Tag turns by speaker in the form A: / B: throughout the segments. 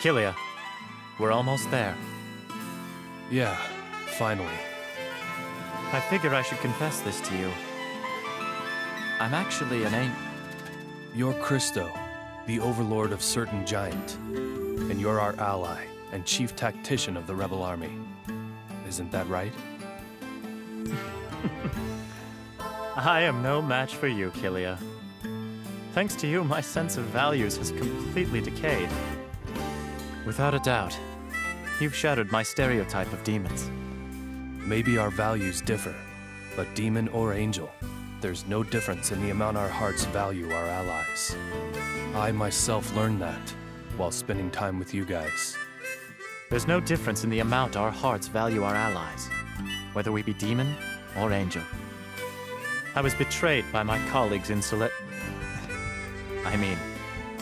A: Killia, we're almost there.
B: Yeah, finally.
A: I figure I should confess this to you. I'm actually an ain't.
B: You're Christo, the overlord of certain giant. And you're our ally and chief tactician of the rebel army. Isn't that right?
A: I am no match for you, Killia. Thanks to you, my sense of values has completely decayed. Without a doubt, you've shattered my stereotype of demons.
B: Maybe our values differ, but demon or angel, there's no difference in the amount our hearts value our allies. I myself learned that while spending time with you guys.
A: There's no difference in the amount our hearts value our allies, whether we be demon or angel. I was betrayed by my colleagues in Solet. I mean,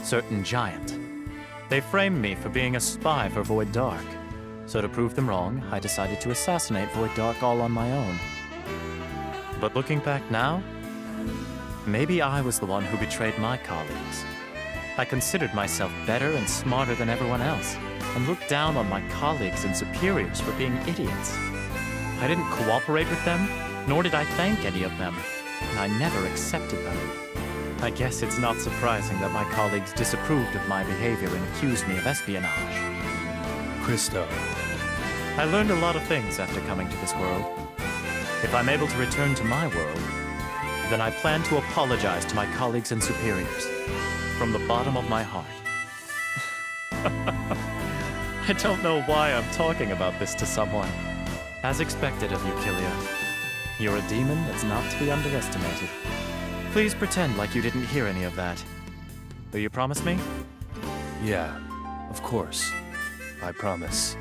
A: certain giant. They framed me for being a spy for Void Dark. So to prove them wrong, I decided to assassinate Void Dark all on my own. But looking back now, maybe I was the one who betrayed my colleagues. I considered myself better and smarter than everyone else, and looked down on my colleagues and superiors for being idiots. I didn't cooperate with them, nor did I thank any of them, and I never accepted them. I guess it's not surprising that my colleagues disapproved of my behavior and accused me of espionage.
B: Christo,
A: I learned a lot of things after coming to this world. If I'm able to return to my world, then I plan to apologize to my colleagues and superiors from the bottom of my heart. I don't know why I'm talking about this to someone. As expected of you, Killia. You're a demon that's not to be underestimated. Please pretend like you didn't hear any of that. Will you promise me?
B: yeah, of course. I promise.